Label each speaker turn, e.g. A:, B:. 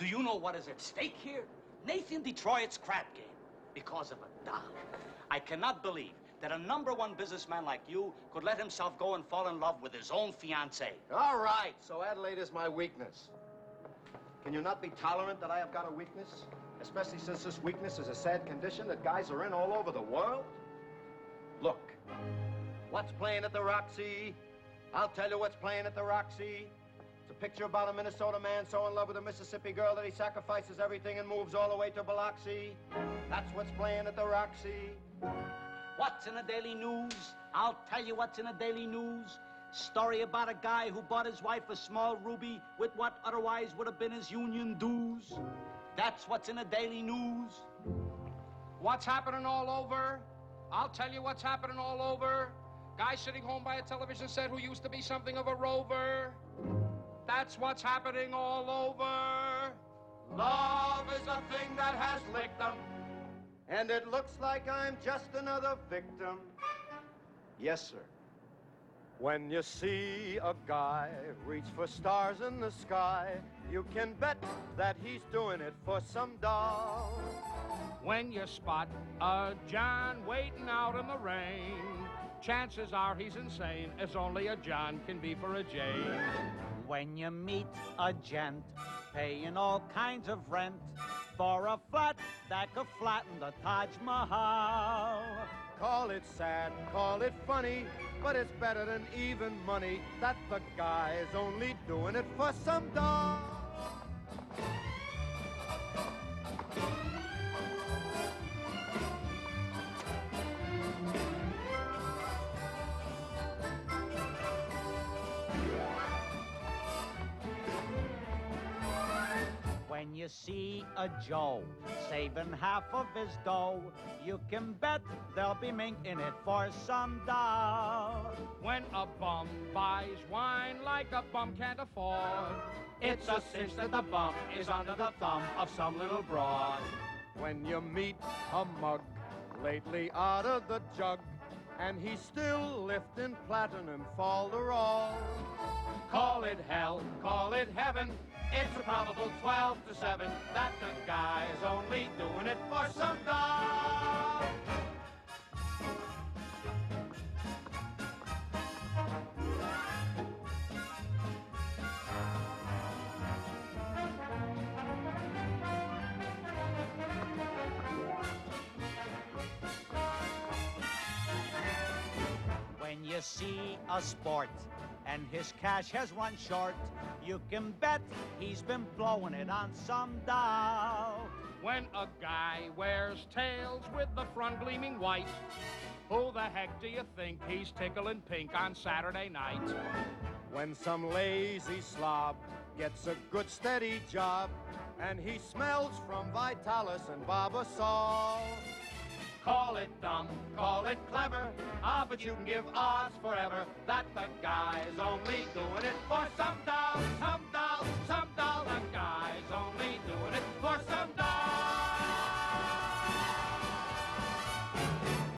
A: Do you know what is at stake here? Nathan Detroit's crap game. Because of a doll. I cannot believe that a number one businessman like you could let himself go and fall in love with his own fiancée.
B: All right, so Adelaide is my weakness. Can you not be tolerant that I have got a weakness? Especially since this weakness is a sad condition that guys are in all over the world? Look, what's playing at the Roxy? I'll tell you what's playing at the Roxy. It's a picture about a Minnesota man so in love with a Mississippi girl that he sacrifices everything and moves all the way to Biloxi. That's what's playing at the Roxy.
A: What's in the Daily News? I'll tell you what's in the Daily News. Story about a guy who bought his wife a small ruby with what otherwise would have been his union dues. That's what's in the Daily News.
C: What's happening all over? I'll tell you what's happening all over. Guy sitting home by a television set who used to be something of a rover. That's what's happening all over. Love is a thing that has licked them.
B: And it looks like I'm just another victim. Yes, sir. When you see a guy reach for stars in the sky, you can bet that he's doing it for some doll.
C: When you spot a John waiting out in the rain, chances are he's insane, as only a John can be for a Jane.
D: When you meet a gent paying all kinds of rent for a flat that could flatten the Taj Mahal.
B: Call it sad, call it funny, but it's better than even money that the guy's only doing it for some doll.
D: See a Joe saving half of his dough, you can bet there'll be mink in it for some dough.
C: When a bum buys wine like a bum can't afford, it's a cinch that the bum is under the thumb of some little broad.
B: When you meet a mug lately out of the jug, and he's still lifting platinum falderall.
C: Call it hell, call it heaven. It's a probable 12 to 7 that the guy's only doing it for some dough.
D: When you see a sport and his cash has run short, you can bet he's been blowing it on some doll.
C: When a guy wears tails with the front gleaming white, who the heck do you think he's tickling pink on Saturday night?
B: When some lazy slob gets a good steady job, and he smells from Vitalis and Barbasol.
C: Call it dumb, call it clever, ah, but you can give odds forever that the guy's only doing it for some doll, some doll, some dollar guy.